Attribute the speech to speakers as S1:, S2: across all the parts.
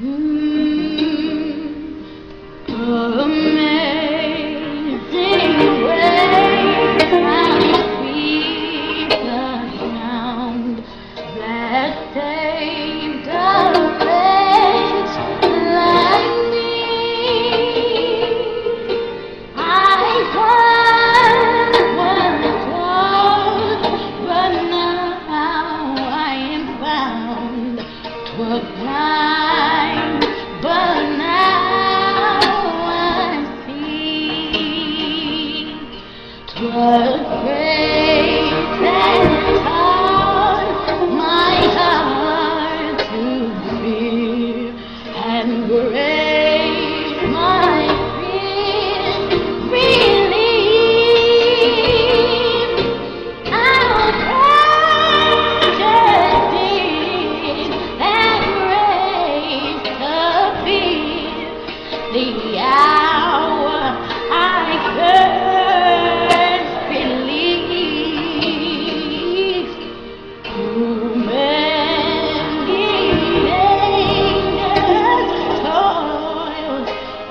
S1: Mm -hmm. um. What great and my heart.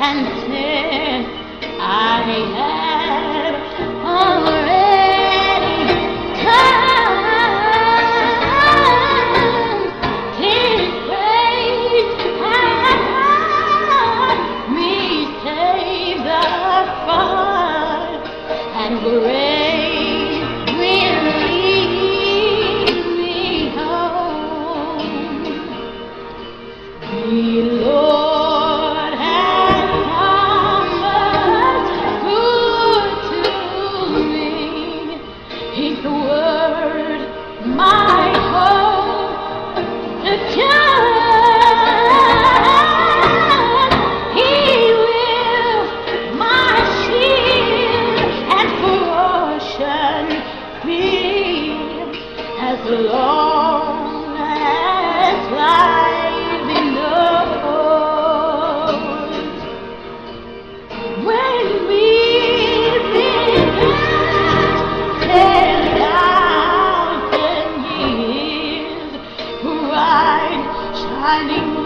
S1: and sin I have already come. His grace has me save the fire and grace. be as long as life endures. When we meet ten thousand years, bright shining.